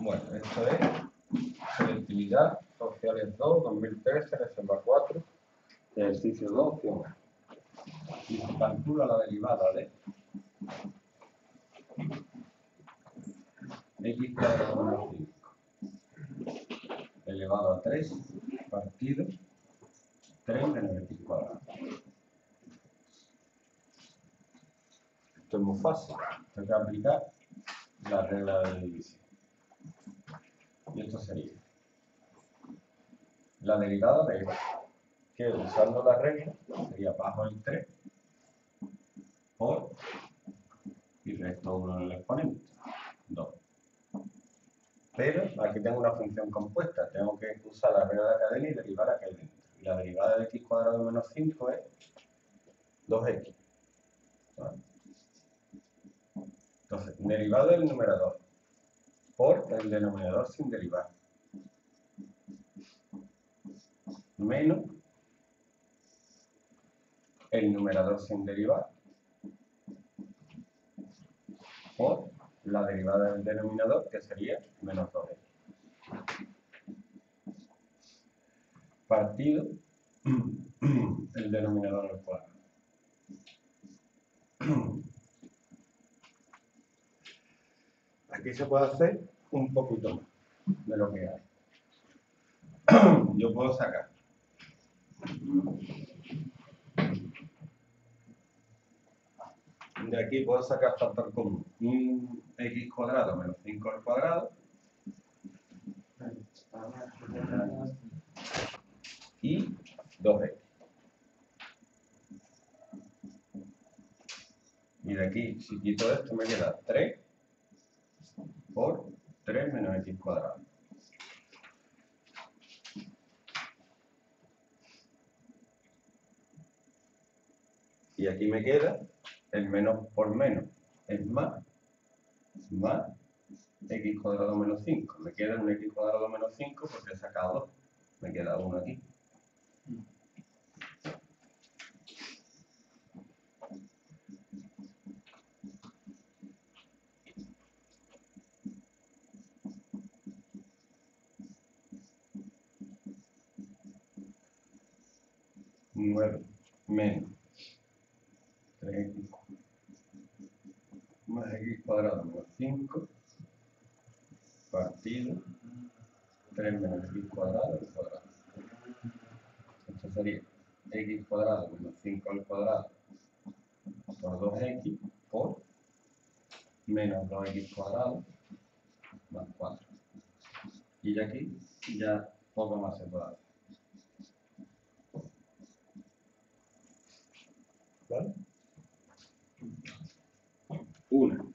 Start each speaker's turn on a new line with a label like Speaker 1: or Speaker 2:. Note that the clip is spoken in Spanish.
Speaker 1: Bueno, esto es selectividad, sociales 2, 2013, reserva 4, ejercicio 2, opción. Y se calcula la derivada de x cuadrado menos 5 elevado a 3 partido 3 menos x cuadrado. Esto es muy fácil. Tengo que aplicar la regla de división. Y esto sería la derivada de esto, que usando la regla sería bajo el 3 por y resto 1 en el exponente, 2. Pero aquí tengo una función compuesta, tengo que usar la regla de la cadena y derivar aquí dentro. Y la derivada de x cuadrado menos 5 es 2x. Entonces, derivado del numerador por el denominador sin derivar. Menos el numerador sin derivar por la derivada del denominador, que sería menos 2x. Partido el denominador al cuadrado. Aquí se puede hacer un poquito más de lo que hay. Yo puedo sacar de aquí puedo sacar factor común un x cuadrado menos 5 al cuadrado y 2x. Y de aquí, si quito esto, me queda 3 por 3 menos x cuadrado. Y aquí me queda el menos por menos es más, más x cuadrado menos 5. Me queda un x cuadrado menos 5 porque he sacado 2. Me queda 1 aquí. 9 menos 3x más x cuadrado menos 5 partido 3 menos x cuadrado al cuadrado. Esto sería x cuadrado menos 5 al cuadrado por 2x por menos 2x cuadrado más 4. Y ya aquí ya poco más se puede hacer. ¿Vale? Una.